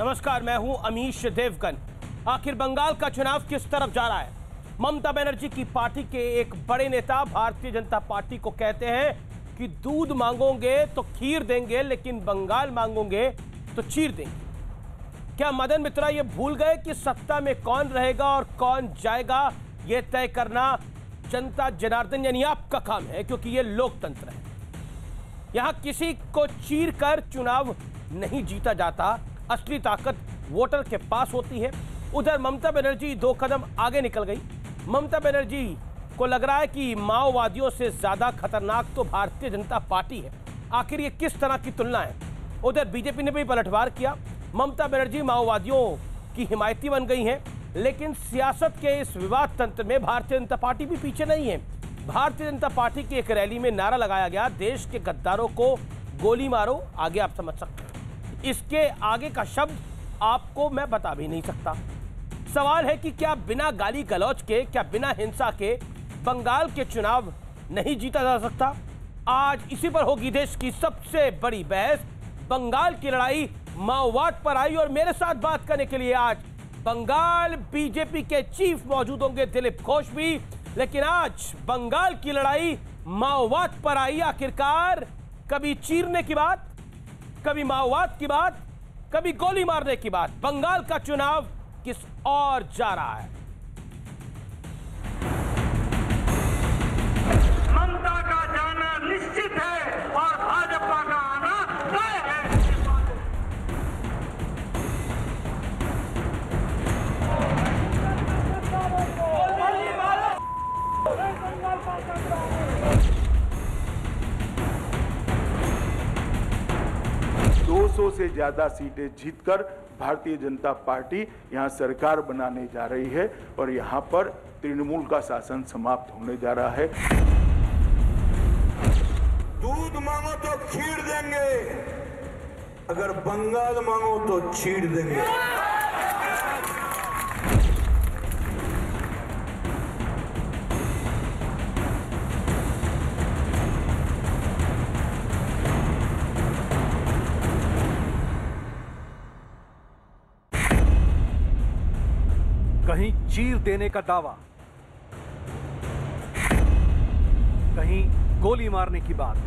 नमस्कार, मैं हूँ अमीश देवगन। आखिर बंगाल का चुनाव किस तरफ़ जा रहा है? ममता बनर्जी की पार्टी के एक बड़े नेता भारतीय जनता पार्टी को कहते हैं कि दूध मांगोगे तो खीर देंगे, लेकिन बंगाल मांगोगे तो चीर देंगे। क्या मदन मित्रा ये भूल गए कि सत्ता में कौन रहेगा और कौन जाएगा? ये तय करना जनता जनार्दन, यानी आपका काम है, क्योंकि ये लोकतंत्र है। यहाँ किसी को चीर कर चुनाव नहीं जीता जाता। असली ताकत वोटर के पास होती है। उधर ममता बनर्जी दो कदम आगे निकल गई। ममता बनर्जी, को लग रहा है कि माओवादियों से ज़्यादा खतरनाक तो भारतीय जनता पार्टी है। आखिर ये किस तरह की तुलना है? उधर बीजेपी ने भी पलटवार किया। ममता बनर्जी माओवादियों की हिमायती बन गई हैं, लेकिन सियासत के इस विवाद तंत्र में भारतीय जनता पार्टी भी पीछे नहीं है। भारतीय जनता पार्टी की एक रैली में नारा लगाया गया। देश के गद्दारों को गोली मारो। आगे आप समझ सकते हैं। इसके आगे का शब्द आपको मैं बता भी नहीं सकता। सवाल है कि क्या बिना गाली गलौज के, क्या बिना हिंसा के बंगाल के चुनाव नहीं जीता जा सकता? आज इसी पर होगी देश की सबसे बड़ी बहस। बंगाल की लड़ाई माओवाद पर आई और मेरे साथ बात करने के लिए आज बंगाल बीजेपी के चीफ मौजूद होंगे दिलीप घोष भी। लेकिन आज बंगाल की लड़ाई माओवाद पर आई। आखिरकार कभी चीरने की बात? कभी माओवाद की बात, कभी गोली मारने की बात। बंगाल का चुनाव किस और जा रहा है? सौ ज़्यादा सीटें जीतकर भारतीय जनता पार्टी यहाँ सरकार बनाने जा रही है और यहाँ पर तृणमूल का शासन समाप्त होने जा रहा है। दूध मांगो तो छीड़ देंगे। अगर बंगाल मांगो तो छीड़ देंगे। कहीं चीर देने का दावा कहीं गोली मारने की बात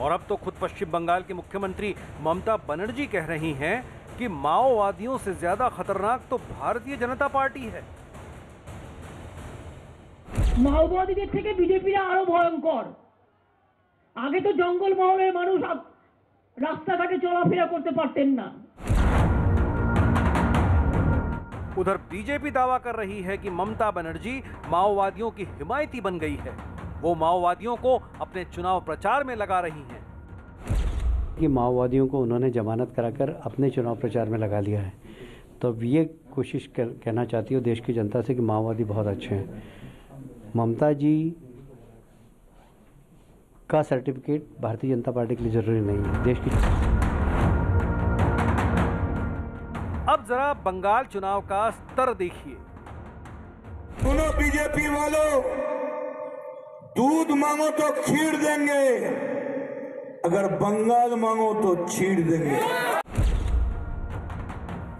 और अब तो खुद पश्चिम बंगाल के मुख्यमंत्री ममता बनर्जी कह रही हैं कि माओवादियों से ज्यादा खतरनाक तो भारतीय जनता पार्टी है মাওবাদীদের থেকে বিজেপিরা আরো ভয়ঙ্কর আগে তো জঙ্গল মহলের মানুষ আপ- রাস্তাঘাটে চলাফেরা করতে পারতেন না उधर बीजेपी दावा कर रही है कि ममता बनर्जी माओवादियों की हिमायती बन गई है। वो माओवादियों को अपने चुनाव प्रचार में लगा रही हैं। कि माओवादियों को उन्होंने जमानत कराकर अपने चुनाव प्रचार में लगा लिया है। तो अब ये कोशिश कर, कहना चाहती हूँ देश की जनता से कि माओवादी बहुत अच्छे हैं। ममता जी का सर्टिफिकेट भारतीय जनता पार्टी के लिए ज़रूरी नहीं है। देश की जरा बंगाल चुनाव का स्तर देखिए। सुनो बीजेपी वालों दूध मांगो तो खीर देंगे अगर बंगाल मांगो तो छीड़ देंगे।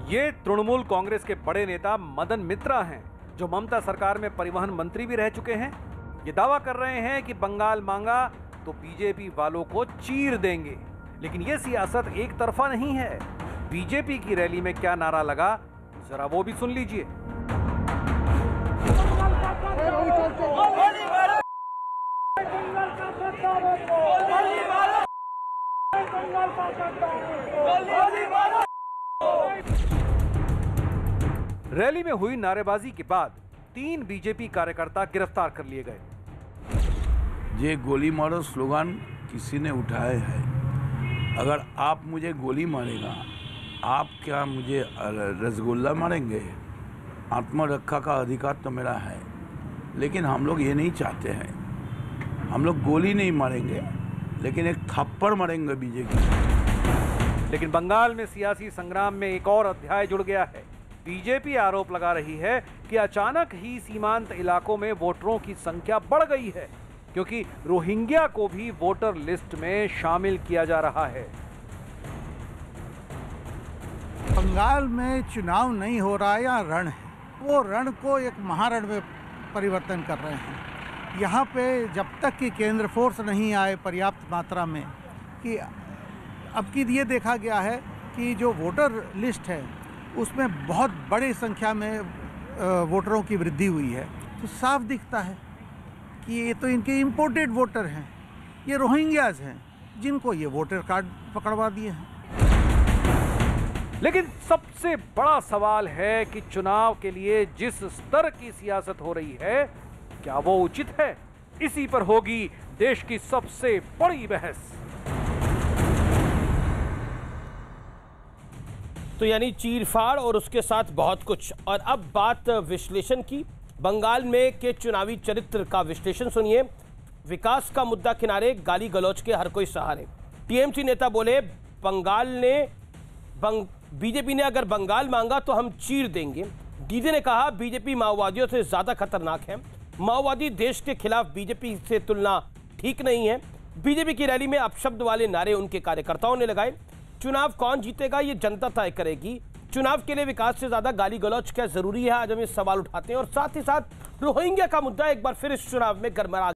ये तृणमूल कांग्रेस के बड़े नेता मदन मित्रा हैं जो ममता सरकार में परिवहन मंत्री भी रह चुके हैं। ये दावा कर रहे हैं कि बंगाल मांगा तो बीजेपी वालों को चीर देंगे लेकिन ये सियासत एक तरफा नहीं है। बीजेपी की रैली में क्या नारा लगा? जरा वो भी सुन लीजिए। रैली में हुई नारेबाजी के बाद तीन बीजेपी कार्यकर्ता गिरफ़्तार कर लिए गए। ये गोली मारो, स्लोगन किसी ने उठाया है। अगर आप मुझे गोली मारेगा आप क्या मुझे रसगुल्ला मारेंगे? आत्मरक्षा का अधिकार तो मेरा है। लेकिन हम लोग ये नहीं चाहते हैं। हम लोग गोली नहीं मारेंगे, लेकिन एक थप्पड़ मारेंगे बीजेपी लेकिन बंगाल में सियासी संग्राम में एक और अध्याय जुड़ गया है। बीजेपी आरोप लगा रही है कि अचानक ही सीमांत इलाकों में वोटरों की संख्या बढ़ गई है, क्योंकि रोहिंग्या को भी वोटर लिस्ट में शामिल किया जा रहा है। बंगाल में चुनाव नहीं हो रहा है या रण है। वो रण को एक महारण में परिवर्तन कर रहे हैं। यहाँ पे जब तक कि केंद्र फोर्स नहीं आए पर्याप्त मात्रा में, कि अब की ये देखा गया है कि जो वोटर लिस्ट है, उसमें बहुत बड़ी संख्या में वोटरों की वृद्धि हुई है। तो साफ़ दिखता है कि ये तो इनके इम्पोर्टेड वोटर हैं। ये रोहिंग्याज हैं, जिनको ये वोटर कार्ड पकड़वा दिए हैं। लेकिन सबसे बड़ा सवाल है कि चुनाव के लिए जिस स्तर की सियासत हो रही है, क्या वो उचित है? इसी पर होगी देश की सबसे बड़ी बहस। तो यानी चीरफाड़ और उसके साथ बहुत कुछ। और अब बात विश्लेषण की। बंगाल में के चुनावी चरित्र का विश्लेषण सुनिए। विकास का मुद्दा किनारे गाली गलौज के हर कोई सहारे। टीएमसी नेता बोले, बंगाल ने बंग बीजेपी ने अगर बंगाल मांगा तो हम चीर देंगे। डीजे ने कहा, बीजेपी माओवादियों से ज़्यादा खतरनाक है। माओवादी देश के खिलाफ बीजेपी से तुलना ठीक नहीं है। बीजेपी की रैली में अपशब्द वाले नारे उनके कार्यकर्ताओं ने लगाए। चुनाव कौन जीतेगा, ये जनता तय करेगी। चुनाव के लिए विकास से ज़्यादा गाली गलौज क्या ज़रूरी है? आज हम ये सवाल उठाते हैं और साथ ही साथ रोहिंग्या का मुद्दा एक बार फिर इस चुनाव में गरमरा